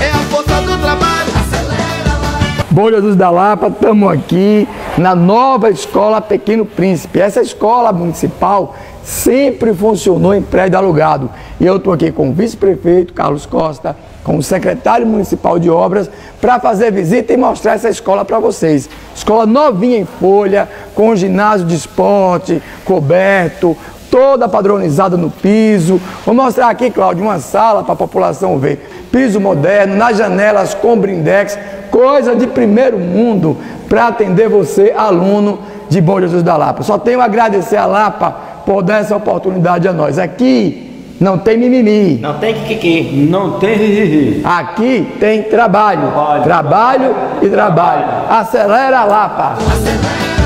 É a força do trabalho. Bom Jesus da Lapa, estamos aqui na nova escola Pequeno Príncipe. Essa escola municipal sempre funcionou em prédio alugado. E eu estou aqui com o vice-prefeito Carlos Costa, com o secretário municipal de obras, para fazer visita e mostrar essa escola para vocês. Escola novinha em folha, com ginásio de esporte, coberto, toda padronizada no piso. Vou mostrar aqui, Cláudio, uma sala para a população ver. Piso moderno, nas janelas com brindex, coisa de primeiro mundo para atender você, aluno de Bom Jesus da Lapa. Só tenho a agradecer a Lapa por dar essa oportunidade a nós. Aqui não tem mimimi. Não tem kikiki. Não tem Aqui tem trabalho. Trabalho, trabalho e trabalho. Acelera a Lapa. É